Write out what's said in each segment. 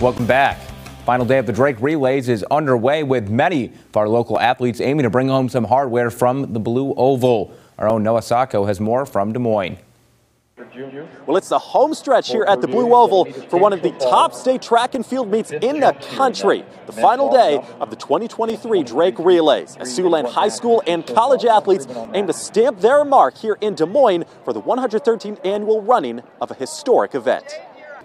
Welcome back. Final day of the Drake Relays is underway with many of our local athletes aiming to bring home some hardware from the Blue Oval. Our own Noah Sacco has more from Des Moines. Well, it's the home stretch here at the Blue Oval for one of the top state track and field meets in the country. The final day of the 2023 Drake Relays as Siouxland High School and college athletes aim to stamp their mark here in Des Moines for the 113th annual running of a historic event.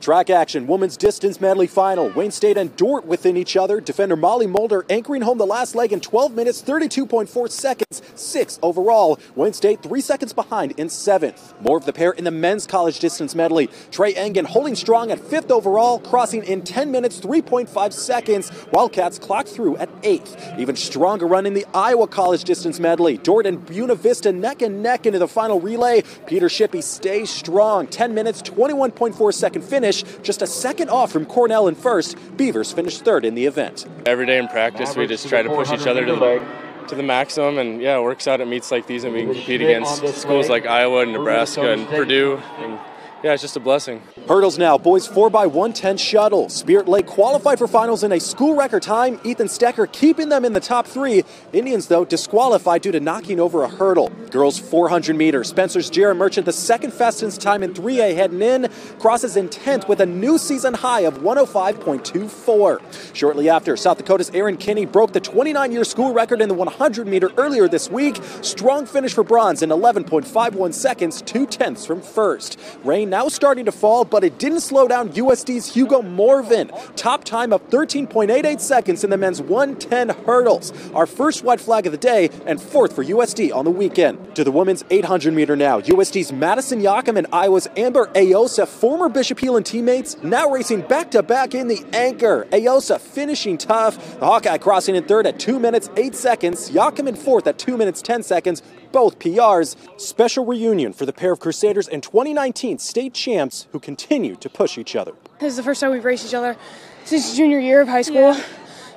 Track action, women's distance medley final. Wayne State and Dordt within each other. Defender Molly Mulder anchoring home the last leg in 12 minutes, 32.4 seconds, six overall. Wayne State three seconds behind in seventh. More of the pair in the men's college distance medley. Trey Engen holding strong at fifth overall, crossing in 10 minutes, 3.5 seconds. Wildcats clocked through at eighth. Even stronger run in the Iowa college distance medley. Dordt and Buena Vista neck and neck into the final relay. Peter Shippey stays strong, 10 minutes, 21.4 second finish finish just a second off from Cornell in first. Beavers finished third in the event. Every day in practice, we just try to push each other to the, to the maximum, and yeah, it works out at meets like these, and we can compete against schools like Iowa and Nebraska and Purdue. And, yeah, it's just a blessing. Hurdles now, boys 4x110 shuttle. Spirit Lake qualified for finals in a school record time. Ethan Stecker keeping them in the top three. Indians, though, disqualified due to knocking over a hurdle. Girls 400 meters. Spencer's Jared Merchant, the second fastest time in 3A heading in, crosses in 10th with a new season high of 105.24. Shortly after, South Dakota's Aaron Kinney broke the 29 year school record in the 100 meter earlier this week. Strong finish for bronze in 11.51 seconds, two tenths from first. Rain now starting to fall, but it didn't slow down USD's Hugo Morvin. Top time of 13.88 seconds in the men's 110 hurdles. Our first white flag of the day and fourth for USD on the weekend. To the women's 800 meter now. USD's Madison Yakum and Iowa's Amber Ayosa, former Bishop Heelan teammates, now racing back to back in the anchor. Ayosa finishing tough. The Hawkeye crossing in third at 2 minutes 8 seconds. Yakum in fourth at 2 minutes 10 seconds both PRs. Special reunion for the pair of Crusaders and 2019 state champs who continue to push each other. This is the first time we've raced each other since junior year of high school. Yeah.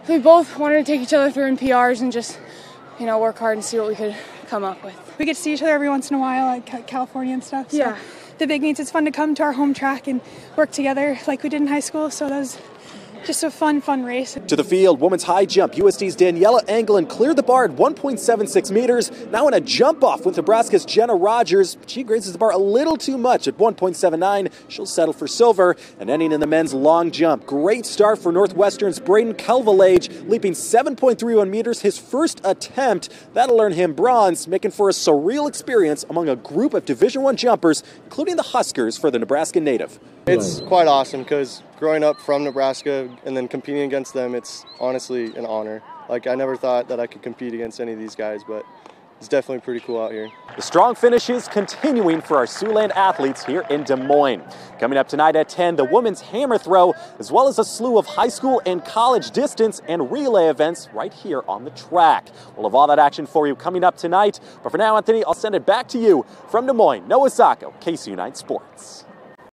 We both wanted to take each other through in PRs and just, you know, work hard and see what we could come up with. We get to see each other every once in a while, like California and stuff. So yeah. The big meets, it's fun to come to our home track and work together like we did in high school. So that was just a fun, fun race. To the field, women's high jump. USD's Daniela Anglin cleared the bar at 1.76 meters. Now in a jump off with Nebraska's Jenna Rogers. She grazes the bar a little too much at 1.79. She'll settle for silver. And ending in the men's long jump. Great start for Northwestern's Braden Calvalage, leaping 7.31 meters, his first attempt. That'll earn him bronze, making for a surreal experience among a group of Division One jumpers, including the Huskers for the Nebraska native. It's quite awesome because growing up from Nebraska and then competing against them, it's honestly an honor. Like I never thought that I could compete against any of these guys, but it's definitely pretty cool out here. The strong finishes continuing for our Siouxland athletes here in Des Moines. Coming up tonight at 10, the women's hammer throw, as well as a slew of high school and college distance and relay events right here on the track. We'll have all that action for you coming up tonight. But for now, Anthony, I'll send it back to you from Des Moines. Noah Sacco, KCAU9 Sports.